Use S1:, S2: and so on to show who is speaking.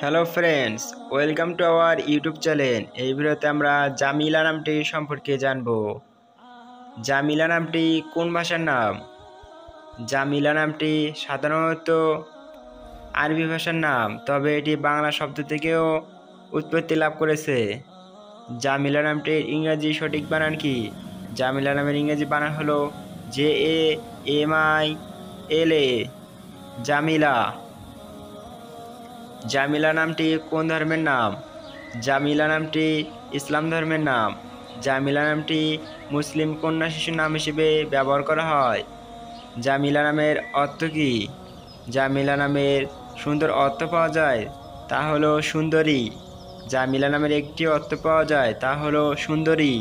S1: Hello friends welcome to our YouTube channel এই ভিডিওতে আমরা জামিলা নামটি সম্পর্কে জানব। জামিলা নামটি কোন ভাষার নাম? জামিলা নামটি সাধারণত আরবি ভাষার নাম, তবে এটি বাংলা শব্দ থেকেও উৎপত্তি লাভ করেছে। জামিলা নামটির ইংরাজি সঠিক বানান কি? জামিলা নামের ইংরেজি বানান হলো J A M I L A Jamila. Jamila নামটি কোন ধর্মের নাম? জামিলা নামটি ইসলাম ধর্মের নাম। জামিলা নামটি মুসলিম কন্যা শিশুর নাম হিসেবে ব্যবহার করা হয়। জামিলা নামের অর্থ কী? জামিলা নামের সুন্দর অর্থ পাওয়া যায়, তা হলো সুন্দরী। জামিলা নামের একটি অর্থ পাওয়া যায়, তা হলো সুন্দরী।